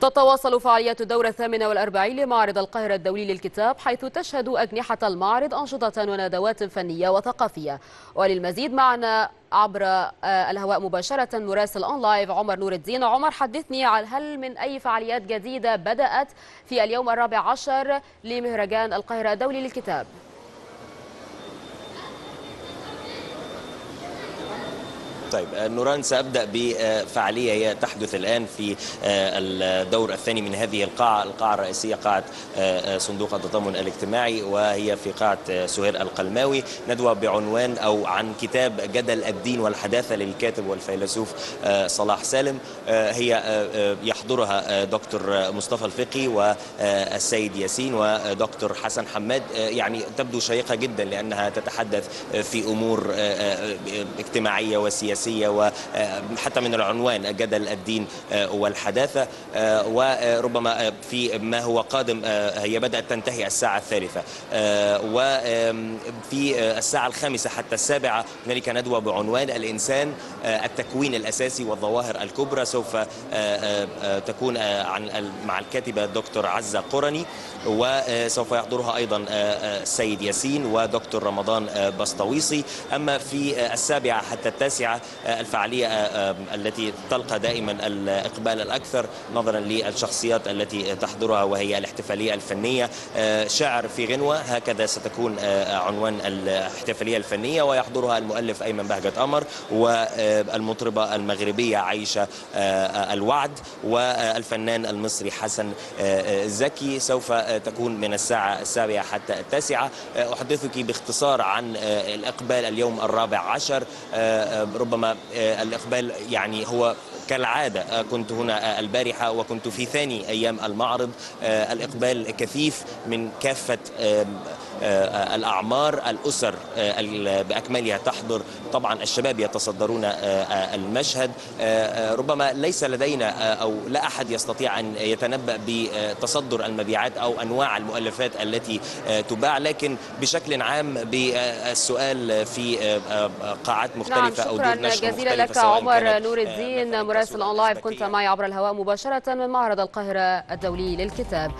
تتواصل فعاليات الدورة الثامنة والأربعين لمعرض القاهرة الدولي للكتاب حيث تشهد أجنحة المعرض أنشطة وندوات فنية وثقافية. وللمزيد معنا عبر الهواء مباشرة مراسل أون لايف عمر نور الدين. عمر حدثني عن هل من أي فعاليات جديدة بدأت في اليوم الرابع عشر لمهرجان القاهرة الدولي للكتاب؟ طيب نوران سأبدأ بفعالية هي تحدث الآن في الدور الثاني من هذه القاعة. القاعة الرئيسية قاعة صندوق التضامن الاجتماعي وهي في قاعة سهير القلماوي. ندوة بعنوان أو عن كتاب جدل الدين والحداثة للكاتب والفيلسوف صلاح سالم. هي يحضرها دكتور مصطفى الفقي والسيد ياسين ودكتور حسن حماد. يعني تبدو شيقة جدا لأنها تتحدث في أمور اجتماعية وسياسية وحتى من العنوان جدل الدين والحداثة. وربما في ما هو قادم هي بدأت تنتهي الساعة الثالثة. وفي الساعة الخامسة حتى السابعة هنالك ندوة بعنوان الإنسان التكوين الأساسي والظواهر الكبرى. سوف تكون عن مع الكاتبة دكتور عزة قرني وسوف يحضرها أيضا السيد ياسين ودكتور رمضان بسطويسي. أما في السابعة حتى التاسعة الفعالية التي تلقى دائما الإقبال الأكثر نظرا للشخصيات التي تحضرها وهي الاحتفالية الفنية شعر في غنوة. هكذا ستكون عنوان الاحتفالية الفنية ويحضرها المؤلف أيمن بهجة قمر والمطربة المغربية عايشة الوعد والفنان المصري حسن زكي سوف تكون من الساعة السابعة حتى التاسعة. أحدثك باختصار عن الإقبال اليوم الرابع عشر. ربما الإقبال يعني هو كالعادة كنت هنا البارحة وكنت في ثاني أيام المعرض الإقبال كثيف من كافة الأعمار الأسر بأكملها تحضر. طبعا الشباب يتصدرون المشهد. ربما ليس لدينا أو لا أحد يستطيع أن يتنبأ بتصدر المبيعات أو أنواع المؤلفات التي تباع. لكن بشكل عام بالسؤال في قاعات مختلفة نعم أو شكرا دور نشر جزيلا لك عمر نور الدين مراسل أون لايف كنت معي عبر الهواء مباشرة من معرض القاهرة الدولي للكتاب.